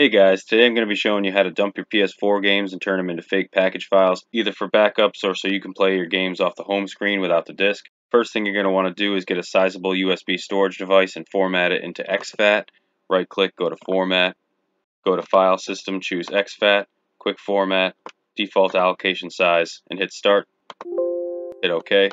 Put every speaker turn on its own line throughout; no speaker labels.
Hey guys, today I'm going to be showing you how to dump your PS4 games and turn them into fake package files, either for backups or so you can play your games off the home screen without the disk. First thing you're going to want to do is get a sizable USB storage device and format it into exFAT. Right click, go to Format, go to File System, choose exFAT, Quick Format, Default Allocation Size, and hit Start. Hit OK.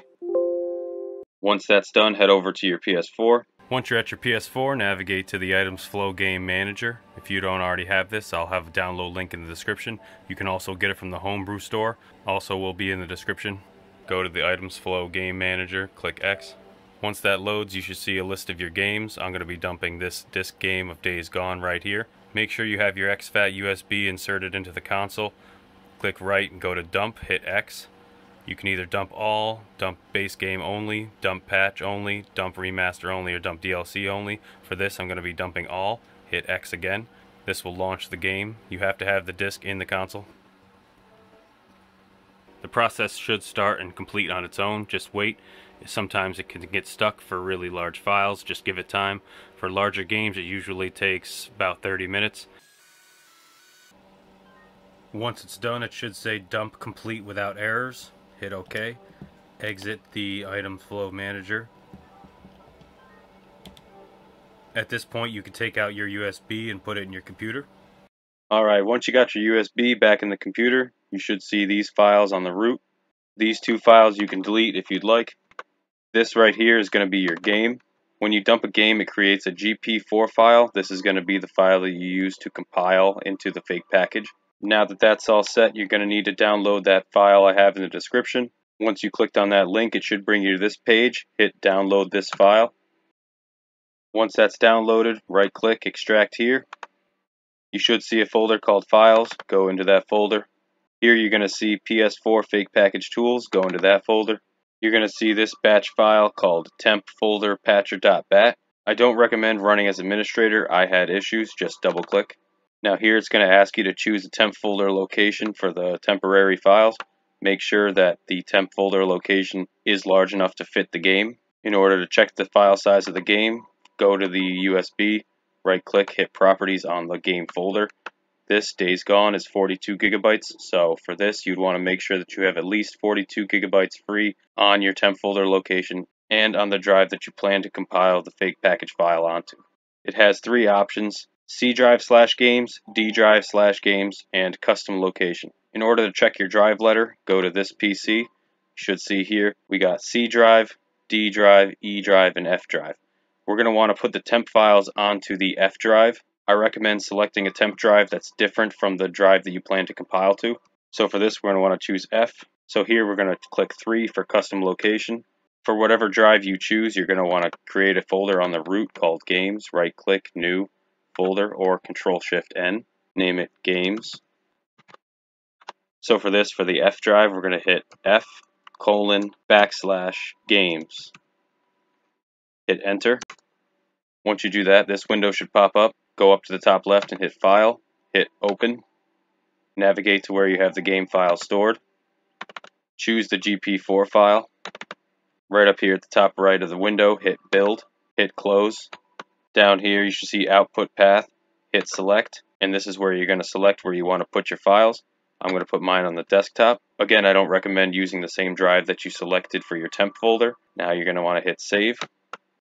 Once that's done, head over to your PS4
once you're at your PS4, navigate to the Itemzflow Game Manager. If you don't already have this, I'll have a download link in the description. You can also get it from the Homebrew store. Also will be in the description. Go to the Itemzflow Game Manager, click X. Once that loads, you should see a list of your games. I'm going to be dumping this disc game of Days Gone right here. Make sure you have your exFAT USB inserted into the console. Click right and go to Dump, hit X. You can either dump all, dump base game only, dump patch only, dump remaster only, or dump DLC only. For this, I'm going to be dumping all. Hit X again. This will launch the game. You have to have the disc in the console. The process should start and complete on its own. Just wait. Sometimes it can get stuck for really large files. Just give it time. For larger games, it usually takes about 30 minutes. Once it's done, it should say dump complete without errors hit OK, exit the Itemzflow manager. At this point you can take out your USB and put it in your computer.
Alright, once you got your USB back in the computer, you should see these files on the root. These two files you can delete if you'd like. This right here is going to be your game. When you dump a game, it creates a GP4 file. This is going to be the file that you use to compile into the fake package. Now that that's all set, you're going to need to download that file I have in the description. Once you clicked on that link, it should bring you to this page. Hit download this file. Once that's downloaded, right click, extract here. You should see a folder called files. Go into that folder. Here you're going to see PS4 fake package tools. Go into that folder. You're going to see this batch file called temp folder patcher.bat. I don't recommend running as administrator. I had issues. Just double click. Now here it's going to ask you to choose a temp folder location for the temporary files. Make sure that the temp folder location is large enough to fit the game. In order to check the file size of the game, go to the USB, right click, hit properties on the game folder. This Days Gone is 42 gigabytes, so for this you'd want to make sure that you have at least 42 gigabytes free on your temp folder location and on the drive that you plan to compile the fake package file onto. It has three options, C drive slash games, D drive slash games, and custom location. In order to check your drive letter, go to this PC. You should see here we got C drive, D drive, E drive, and F drive. We're going to want to put the temp files onto the F drive. I recommend selecting a temp drive that's different from the drive that you plan to compile to. So for this, we're going to want to choose F. So here we're going to click 3 for custom location. For whatever drive you choose, you're going to want to create a folder on the root called Games, right click, New, folder or Control Shift N, name it Games. So for this, for the F drive, we're going to hit F colon backslash games. Hit enter. Once you do that, this window should pop up. Go up to the top left and hit File, hit Open. Navigate to where you have the game file stored. Choose the GP4 file. Right up here at the top right of the window, hit Build, hit Close. Down here you should see output path, hit select, and this is where you're going to select where you want to put your files. I'm going to put mine on the desktop. Again, I don't recommend using the same drive that you selected for your temp folder. Now you're going to want to hit save.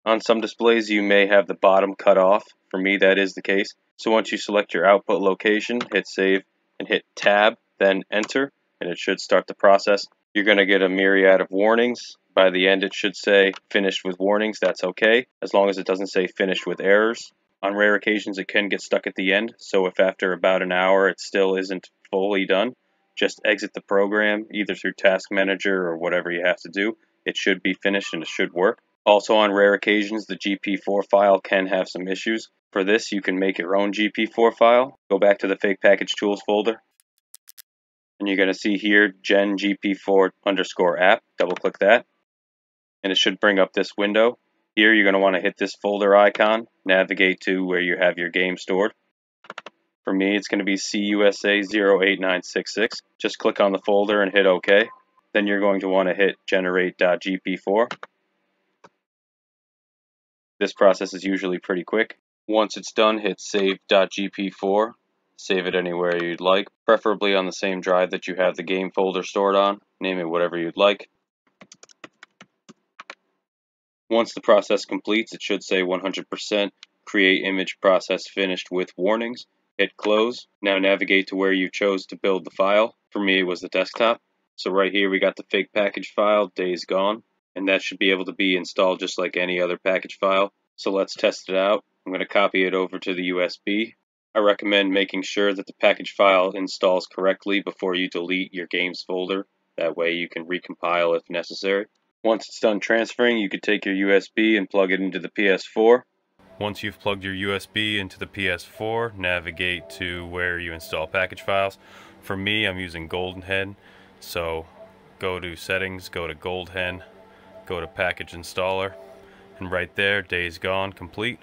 On some displays you may have the bottom cut off. For me that is the case. So once you select your output location, hit save and hit tab, then enter, and it should start the process. You're going to get a myriad of warnings. By the end, it should say finished with warnings. That's okay, as long as it doesn't say finished with errors. On rare occasions, it can get stuck at the end, so if after about an hour it still isn't fully done, just exit the program, either through Task Manager or whatever you have to do. It should be finished and it should work. Also, on rare occasions, the GP4 file can have some issues. For this, you can make your own GP4 file. Go back to the Fake Package Tools folder, and you're going to see here gen gp4 underscore app. Double click that and it should bring up this window. Here you're going to want to hit this folder icon, navigate to where you have your game stored. For me it's going to be CUSA08966. Just click on the folder and hit OK. Then you're going to want to hit generate.gp4. This process is usually pretty quick. Once it's done, hit save.gp4
Save it anywhere you'd like, preferably on the same drive that you have the game folder stored on. Name it whatever you'd like. Once the process completes, it should say 100% create image process finished with warnings. Hit close. Now navigate to where you chose to build the file. For me, it was the desktop. So right here, we got the fake package file, Days Gone, and that should be able to be installed just like any other package file. So let's test it out. I'm going to copy it over to the USB. I recommend making sure that the package file installs correctly before you delete your games folder. That way you can recompile if necessary. Once it's done transferring, you could take your USB and plug it into the PS4.
Once you've plugged your USB into the PS4, navigate to where you install package files. For me, I'm using GoldHen, so go to Settings, go to GoldHen, go to Package Installer, and right there, Days Gone, complete.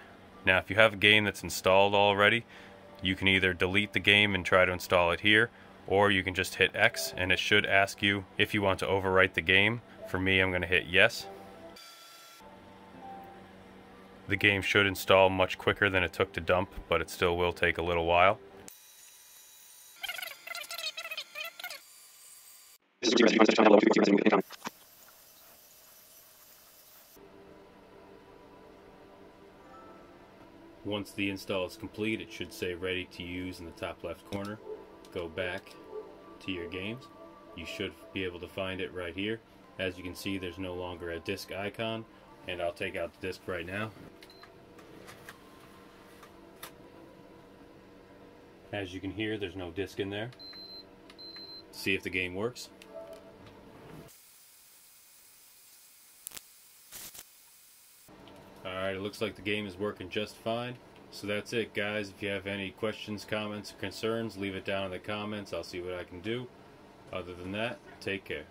Now, if you have a game that's installed already, you can either delete the game and try to install it here, or you can just hit X, and it should ask you if you want to overwrite the game. For me, I'm going to hit Yes. The game should install much quicker than it took to dump, but it still will take a little while. Once the install is complete, it should say ready to use in the top left corner. Go back to your games. You should be able to find it right here. As you can see, there's no longer a disk icon, and I'll take out the disk right now. As you can hear, there's no disk in there. See if the game works. Alright, it looks like the game is working just fine. So that's it guys. If you have any questions, comments, or concerns, leave it down in the comments. I'll see what I can do. Other than that, take care.